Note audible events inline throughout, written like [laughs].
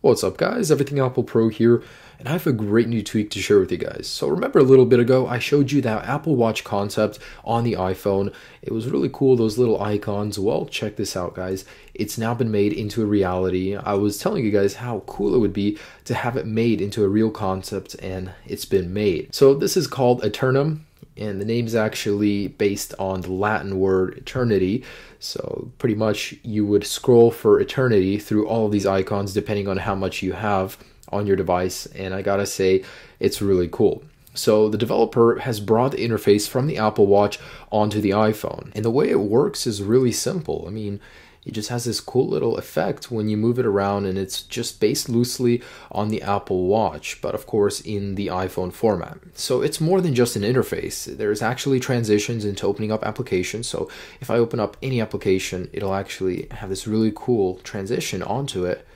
What's up guys, Everything Apple Pro here, and I have a great new tweak to share with you guys. So remember a little bit ago, I showed you that Apple Watch concept on the iPhone. It was really cool, those little icons. Well, check this out guys. It's now been made into a reality. I was telling you guys how cool it would be to have it made into a real concept, and it's been made. So this is called Aeternum and the name is actually based on the Latin word eternity. So, pretty much, you would scroll for eternity through all of these icons depending on how much you have on your device, and I gotta say, it's really cool. So, the developer has brought the interface from the Apple Watch onto the iPhone, and the way it works is really simple. I mean, it just has this cool little effect when you move it around and it's just based loosely on the Apple Watch, but of course in the iPhone format. So it's more than just an interface. There's actually transitions into opening up applications. So if I open up any application, it'll actually have this really cool transition onto it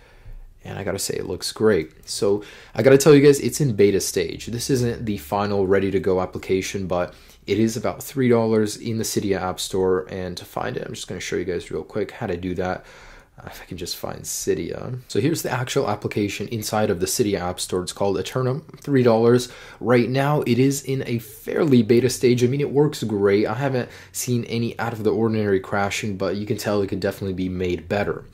and I gotta say it looks great. So I gotta tell you guys, it's in beta stage. This isn't the final ready to go application, but it is about $3 in the Cydia App Store, and to find it, I'm just gonna show you guys real quick how to do that. Uh, if I can just find Cydia. So here's the actual application inside of the Cydia App Store. It's called Aeternum, $3. Right now, it is in a fairly beta stage. I mean, it works great. I haven't seen any out of the ordinary crashing, but you can tell it could definitely be made better.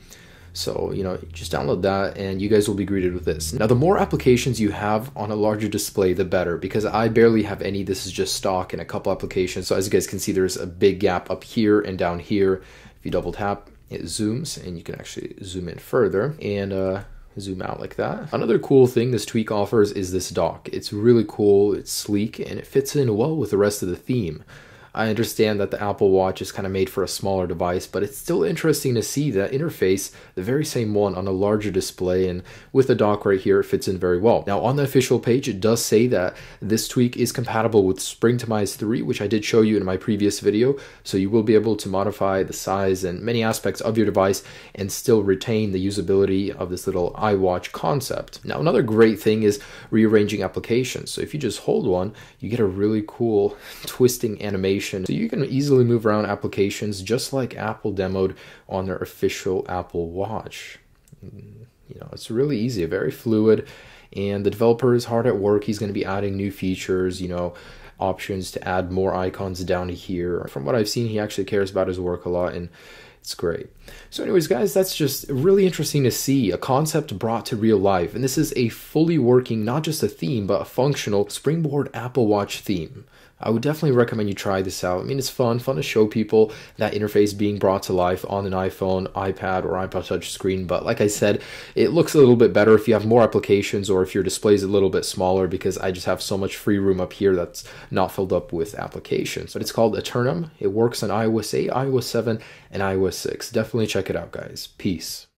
So, you know, just download that and you guys will be greeted with this. Now, the more applications you have on a larger display, the better because I barely have any. This is just stock and a couple applications. So as you guys can see, there's a big gap up here and down here. If you double tap, it zooms and you can actually zoom in further and uh, zoom out like that. Another cool thing this tweak offers is this dock. It's really cool, it's sleek, and it fits in well with the rest of the theme. I understand that the Apple Watch is kind of made for a smaller device, but it's still interesting to see that interface, the very same one on a larger display, and with the dock right here, it fits in very well. Now, on the official page, it does say that this tweak is compatible with Springtomize 3, which I did show you in my previous video, so you will be able to modify the size and many aspects of your device and still retain the usability of this little iWatch concept. Now, another great thing is rearranging applications. So if you just hold one, you get a really cool [laughs] twisting animation so you can easily move around applications just like Apple demoed on their official Apple Watch. Mm, you know, it's really easy, very fluid, and the developer is hard at work. He's going to be adding new features, you know, options to add more icons down here. From what I've seen, he actually cares about his work a lot and it's great. So, anyways, guys, that's just really interesting to see a concept brought to real life. And this is a fully working, not just a theme, but a functional Springboard Apple Watch theme. I would definitely recommend you try this out. I mean, it's fun, fun to show people that interface being brought to life on an iPhone, iPad, or iPod Touch screen. But like I said, it looks a little bit better if you have more applications or if your display is a little bit smaller because I just have so much free room up here that's not filled up with applications. But it's called Aeternum. It works on iOS 8, iOS 7, and iOS 6. Definitely check it out, guys. Peace.